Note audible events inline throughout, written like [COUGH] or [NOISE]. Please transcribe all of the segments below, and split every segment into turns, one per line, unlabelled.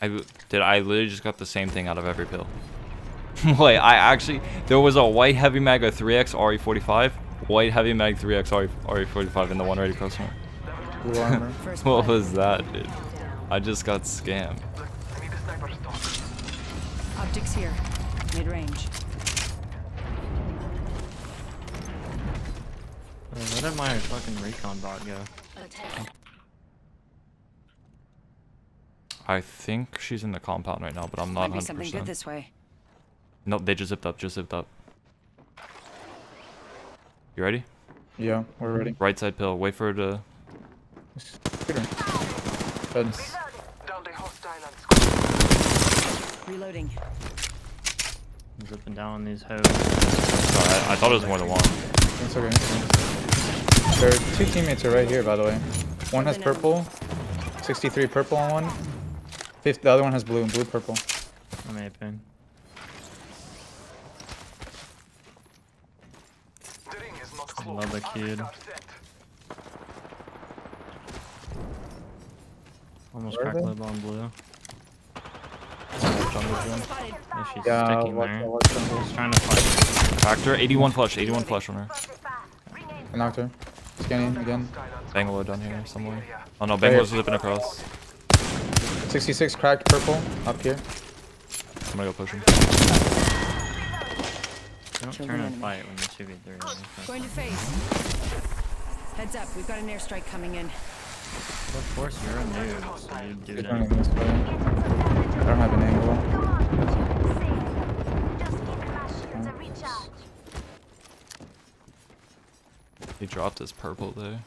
I did. I literally just got the same thing out of every pill. [LAUGHS] Wait, I actually there was a white heavy mag a 3x RE45, white heavy mag 3x RE, RE45 in the one ready customer.
Blue armor. [LAUGHS]
What was that, dude? I just got scammed.
Optics here. Mid range.
Wait, Where did my fucking recon bot go?
I think she's in the compound right now, but I'm not
Might be something good this way.
No, they just zipped up, just zipped up. You ready?
Yeah, we're ready.
Right side pill. Wait for her to.
Shoot her. Feds.
Reloading.
Zipping down on these hoes.
Sorry, I, I thought it was more than one.
It's okay. There are two teammates are right here, by the way. One has purple. 63 purple on one. Fifth, the other one has blue and blue purple.
I'm aping. Love the kid. Almost
Where are
cracked
they?
lib on blue. Yeah, she's
Yeah,
sticking
watch,
there.
watch, watch.
She's trying to fight.
Factor 81 flush, 81 flush on her.
I knocked her. Scanning again.
Bangalore down here somewhere. Oh no,
Right
Bangalore's zipping across.
66 cracked purple up here.
I'm gonna go push him.
Don't
Kill
turn
the
and
enemy.
fight when you 2v3.
Going to face. Heads up. We've got an airstrike coming in.
Of course, you're a noob, so you do
He's
that.
running this way. I don't have an angle.
He dropped his purple there.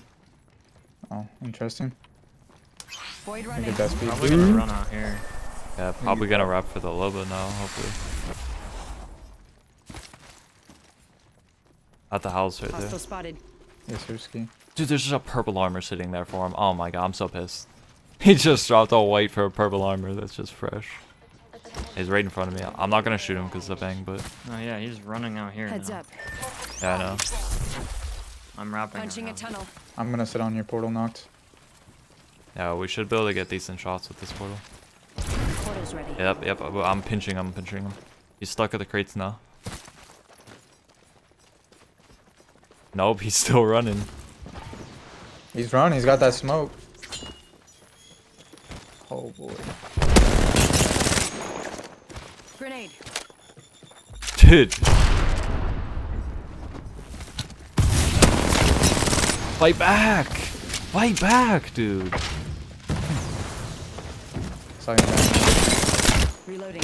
Oh, interesting.
Void
Make
running.
it best speed.
Probably gonna run out here.
Yeah, probably gonna wrap for the Loba now, hopefully. At the house right there.
Hostile spotted.
Yes, sir, ski.
Dude, there's just a purple armor sitting there for him. Oh my god, I'm so pissed. [LAUGHS] He just dropped all white for a purple armor that's just fresh. He's right in front of me. I'm not gonna shoot him because of the bang, but
Oh yeah, he's running out here
Heads
now.
up.
yeah, I know.
I'm wrapping
Punching a tunnel.
I'm gonna sit on your portal knocked.
Yeah, we should be able to get decent shots with this portal.
Portal's ready.
Yep, yep. I'm pinching him, I'm pinching him, pinching him. He's stuck at the crates now. Nope, he's still running.
He's running. He's got that smoke. Oh boy.
Grenade.
Dude. Fight back! Fight back, dude!
Saw you there.
Reloading.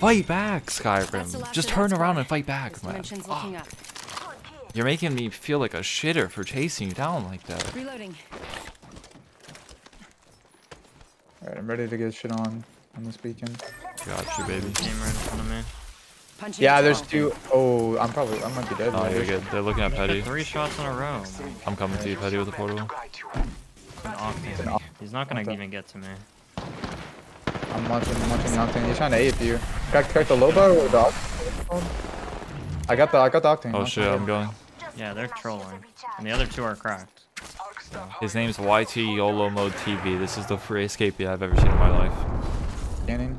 Fight back, Skyrim! Just turn around and fight back, man.
dimension's looking up.
you're making me feel like a shitter for chasing you down like that.
Reloading.
Alright, I'm ready to get shit on on this beacon.
Got you, baby.
Came right in front of me.
Punching
Yeah, there's
tunnel.
two oh I'm probably I might be dead.
Oh,
right
you're good. They're looking at Petty.
Three shots in a row.
I'm coming to you, Petty, with a portal.
An octane. He's not gonna
Okay.
even get to me.
I'm watching, I'm watching Octane. He's trying to AF you. Crack, crack the Loba or the Octane? I got the, I got the Octane.
Oh
Octane.
shit, I'm going.
Yeah, they're trolling. And the other two are cracked.
His name's YT YOLO Mode TV. This is the free escape I've ever seen in my life.
Scanning.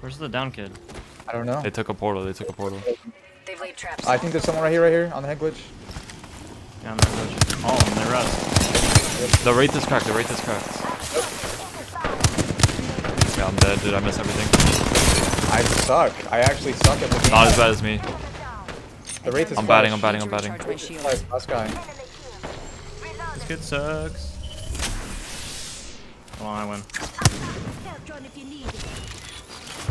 Where's the down kid?
I don't know.
They took a portal, they took a portal.
They've laid traps.
I think there's someone right here, right here, on the head glitch.
Yeah, oh, and they're just all of them. They rest.
The Wraith is cracked, the Wraith is cracked. Yeah, I'm dead, dude. I miss everything.
I suck. I actually suck at the game.
Not as bad as me.
The Wraith is
I'm batting, I'm batting, I'm batting.
Recharge my shield.
Flash, Last guy.
This kid sucks. Well, I win.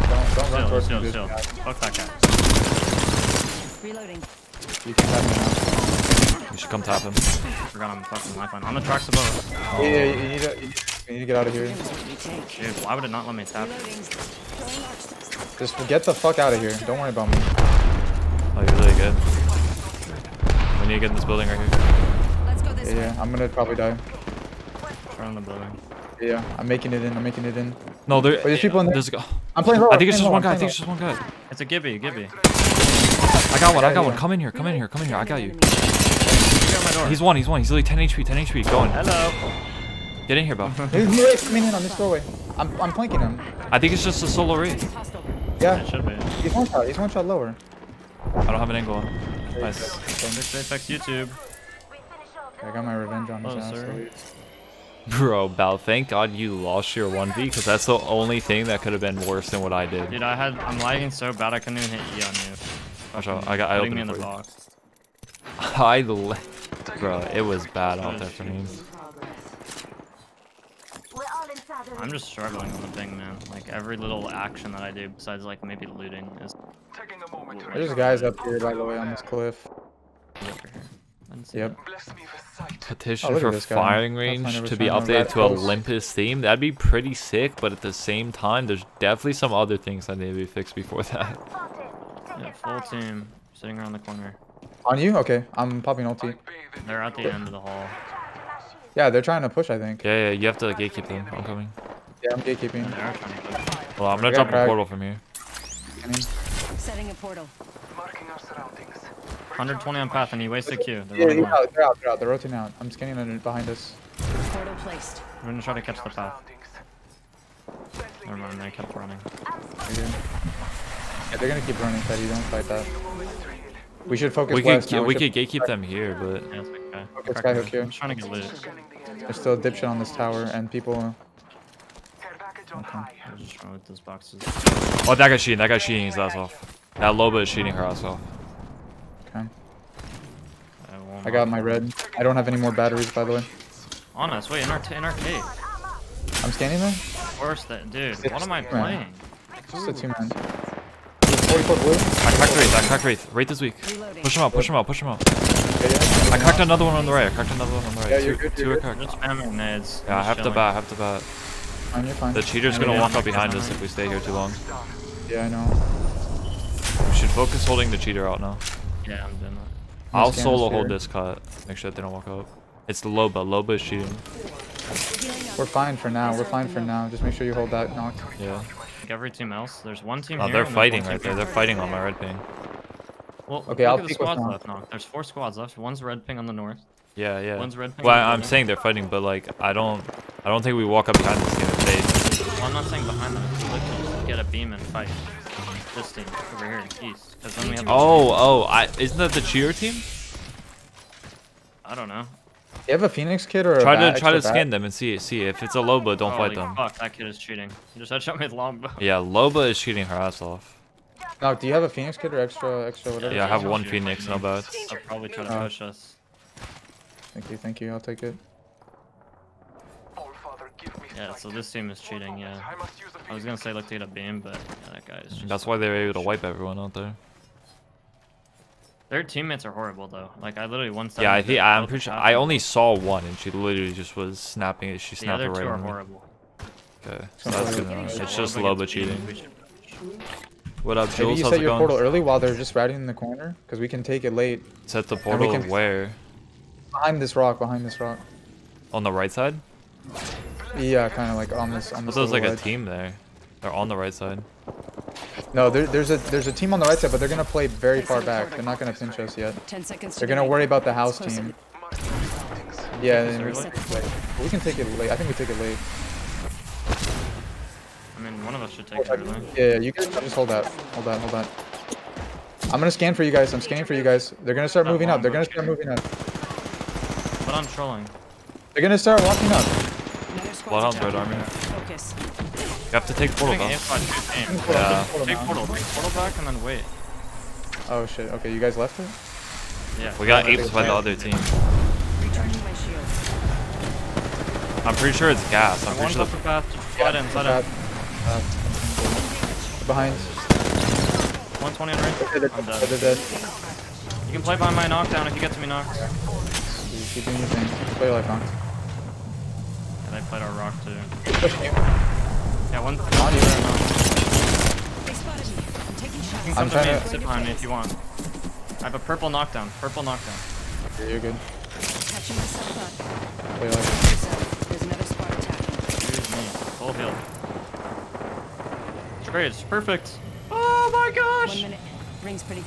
Don't, don't run
Still,
towards
still,
me.
still. Fuck that guy.
Reloading.
You can have me now.
You should come tap him.
Forgot I'm fucking lifeline. On the tracks above.
Yeah, yeah, you need to, you need to get out of here.
Here's what we take.
Dude, why would it not let me tap?
Just get the fuck out of here. Don't worry about me.
Oh, you're really good. We need to get in this building right here.
Let's go this
Yeah,
way.
yeah. I'm gonna probably die.
Turn the building.
Yeah, I'm making it in. I'm making it in.
No, there,
there's people in there.
there's a,
I'm playing low.
I think it's just one guy. I think it's just one guy.
It's a Gibby, Gibby.
I got one. I got one.
yeah.
Come in here. Come in here. Come in here. I got you.
You got my door.
He's one. He's one. He's literally 10 HP. 10 HP. Going.
Hello.
Get in here, Bob.
He's he's coming in on this doorway. I'm, I'm flanking him.
I think it's just a solo raid.
Hostile.
Yeah,
It should be.
he's one shot. He's one shot lower.
I don't have an angle on. Nice.
Fix Apex YouTube.
I got my revenge on his
Oh,
ass.
Bro, Bal, thank God you lost your 1v because that's the only thing that could have been worse than what I did.
Dude, I had I'm lagging so bad I couldn't even hit E on you.
Oh, Watch out, I got I
Putting
opened
me
it
in the
for you.
box. [LAUGHS]
I le- Bro, it was bad out there for me.
I'm just struggling on the thing, man. Like every little action that I do, besides like maybe looting, is
There's guys up here, by the way, on this cliff.
I didn't
Yep.
Petition
Oh,
for
this guy.
firing range to be updated to. Olympus theme. That'd be pretty sick, but at the same time, there's definitely some other things that need to be fixed before that. [LAUGHS]
that. Yeah, full team sitting around the corner.
On you? Okay, I'm popping ulti.
They're at the end of the hall.
Yeah, they're trying to push, I think.
Yeah, yeah, you have to gatekeep them. I'm coming.
Yeah, I'm gatekeeping.
They're trying to push.
Well, I'm gonna drop a portal from here.
Setting a portal.
120 on path and he wasted Q. They're
Yeah,
running
he's
low.
out, they're out, they're out. They're rotating out. I'm scanning under behind us.
Portal placed.
We're gonna try to catch the path. Never mind, they kept running.
They're. Yeah, they're gonna keep running, Teddy. Don't fight that. We should focus
We could
west. now.
we
should-
could gatekeep them here, but
Yeah, it's okay.
Okay,
Cracker,
Skyhook here.
I'm trying to get loot.
There's still a dipshit on this tower, and people.
I'm just trying to loot those boxes.
oh, that guy's cheating. That guy's cheating his ass off. That Loba is cheating her ass off.
Okay.
I,
got my red. I don't have any more batteries, by the way.
On us, wait, in our, in our cave.
I'm scanning them.
Of course, that dude. What am I playing?
Just a two man. 44 blue.
I cracked Wraith. I cracked Wraith. Wraith this week.
Reloading.
Push him out. Push him out. Push him out.
Yeah, yeah.
I cracked another one on the right. I cracked another one on the right.
Yeah,
two,
you're good,
two
you're
are
good.
cracked.
Just nades.
Yeah, I have to
chilling.
bat. I have to bat.
Fine, you're fine.
The cheater's
Yeah,
gonna
yeah.
walk up behind us if we stay here too long.
Yeah, I know.
We should focus holding the cheater out now.
Yeah, I'm doing that.
I'll solo hold this cut. Make sure that they don't walk up. It's the Loba. Loba is cheating.
We're fine for now. We're fine for now. Just make sure you hold that knock.
Yeah.
Like every team else, there's one team
Oh,
here.
they're fighting right there. They're fighting on my red ping.
Well,
Okay,
look
I'll
at the squads left now. There's four squads left. One's red ping on the north.
Yeah, yeah.
One's red ping
Well,
on
I'm
building.
saying they're fighting, but like I don't, I don't think we walk up behind this game if they.
Well, I'm not saying behind them. It's literally just get a beam and fight. This team over here, east. Because then we have.
Oh, oh, I isn't that the cheer team?
I don't know.
You have a Phoenix kit or
Try
bat,
to try to
extra
scan
bat?
them and see see if it's a Loba, don't
Holy
fight them.
Fuck, that kid is cheating. He just headshot me with longbow.
Yeah, Loba is cheating her ass off.
No, do you have a Phoenix kit or extra, extra whatever?
Yeah, I have one. Phoenix, no bats.
They'll probably try to
Oh.
push us.
Thank you, thank you. I'll take it.
Yeah, so this team is cheating, yeah. I was gonna say look to get a beam, but yeah, that guy is just...
That's why they were able to wipe everyone out there.
Their teammates are horrible, though. Like, I literally one
Yeah, I think I'm pretty sure. I only saw one, and she literally just was snapping it. She
The
snapped
other
it
two
right
are
on me.
horrible.
Okay,
So
so that's good. enough. It's just
Loba
Loba
gets
cheating.
we should-
What up,
Maybe
Jules?
you
How's
set your
going?
portal early while they're just riding in the corner, because we can take it late.
Set the
we
portal
can-
where?
Behind this rock, behind this rock.
On the right side?
Yeah, kind of like on this. On this
thought there was like
little
a team there. They're on the right side.
No, there, there's a there's a team on the right side, but they're gonna play very far back. They're not gonna pinch us yet.
Ten seconds.
They're gonna worry about the house team. Yeah,
Is
and
it
we,
really?
we can take it late. I think we take it late.
I mean, one of us should take oh, it early.
Yeah, yeah, you guys just hold that. Hold that. Hold that. I'm gonna scan for you guys. I'm scanning for you guys. They're gonna start
Not
moving up. They're gonna start moving up.
But I'm trolling.
They're gonna start walking up.
Another squad's
Bloodhound's red
attacking.
army.
Focus.
You have to take portal
Taking
though.
aim by two teams.
Yeah.
Take portal, take portal back, and then wait.
Oh shit. Okay, you guys left it.
Yeah.
We got
Yeah,
apes by the other team.
Recharging my shields.
I'm pretty sure it's gas. I'm
One
pretty sure the
the path, just slide in, slide in.
Bad. Behind.
120 on right.
They're dead.
I'm dead.
They're dead.
You can play behind my knockdown if you get to me knocked.
You keep doing your thing. Play like on.
And they played our rock too. [LAUGHS]
Pushing you.
Yeah, one.
On you.
They spotted. I'm
You can
I'm
come to me
trying
and
to-
sit behind me if you want. I have a purple knockdown. Purple knockdown.
Yeah, you're good.
Catching myself up.
Play like.
There's another squad attacking.
Here's me. Full heal. It's great. Perfect. Oh my
One
gosh.
minute.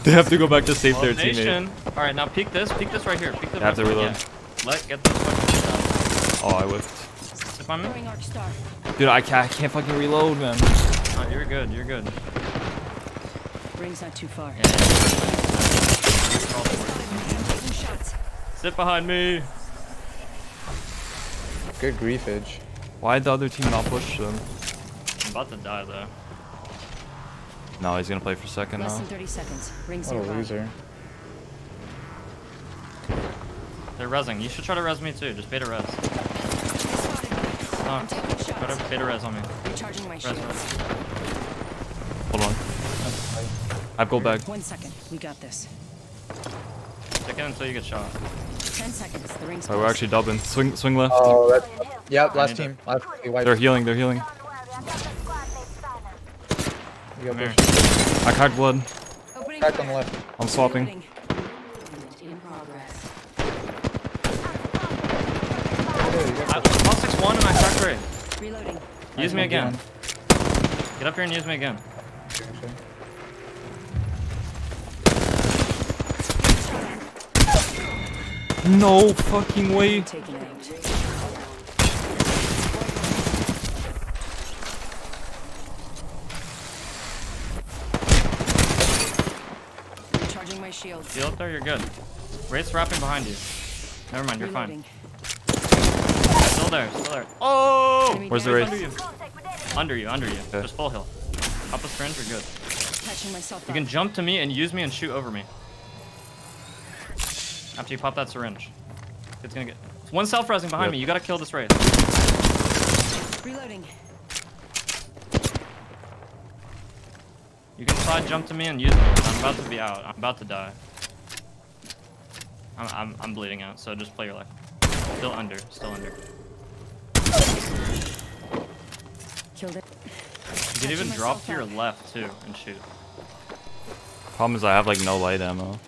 They have to go back to save their
Elevation.
teammate.
All right, now peek this. Peek this right here. Peek the.
They have to reload.
yeah. Let get this fucking shit out.
Oh, I whiffed.
behind me.
Throwing arc star.
Dude, I can't, I can't fucking reload, man.
Oh, you're good. You're good.
Ring's not too far.
Yeah. Crawl forward.
I'm taking shots.
Sit behind me.
Good griefage.
Why'd the other team not push them?
I'm about to die though.
No, he's gonna play for second
Less
now.
than 30 seconds. Rings
What a
nearby.
loser.
They're rezzing. You should try to res me too. Just beta res.
Spotted.
Oh,
I'm taking
try
shots.
to beta res on me.
Recharging my
Res, res.
Hold on. I have gold bag.
One second. We got this.
Stick it until you get shot.
10 seconds. The ring's
Alright, we're actually dubbing. Swing, swing left.
Oh, that's. Yep, last team. Last, they wiped.
They're healing. They're healing.
You got
Come here.
I cracked blood.
Opening
Cracked on the left.
I'm swapping.
Reloading. In progress.
Oh, you got
I, all one and I cracked three.
Reloading.
Use me again.
one,
Get up here and use me again.
actually.
No fucking way.
Taking. Recharging my shields.
Feel up there, you're good. Wraith's wrapping behind you. Never mind, you're
Reloading.
fine. Still there, still there. Oh!
Enemy
Where's the
down.
wraith?
Under you, under you.
Okay.
Just full hill. Up a syringe, you're good. You can jump to me and use me and shoot over me. After you pop that syringe. It's gonna get. One self resing behind
Yep.
me. You gotta kill this wraith.
Reloading.
You can slide jump to me and use me. I'm about to be out. I'm about to die. I'm, I'm, I'm bleeding out, so just play your life. Still under, still under.
Killed it.
You can even drop to your
up.
left too and shoot.
Problem is I have like no light ammo.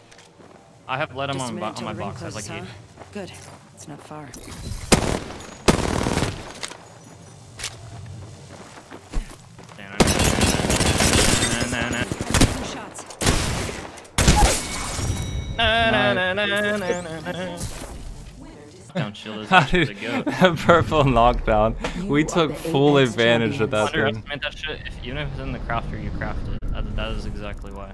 I have lead ammo on,
minute
my-
till
on my
the ring
box. I have like
closes,
eight.
Good. It's not far.
Na, na, na.
Taking shots.
Na, na, na, shield [LAUGHS] is
How
actually
did [LAUGHS]
the
purple knockdown? We
You are
took full
Apex
advantage of that thing.
Underestimate that shit. If, even if it's in the crafter, you craft it. That, that is exactly why.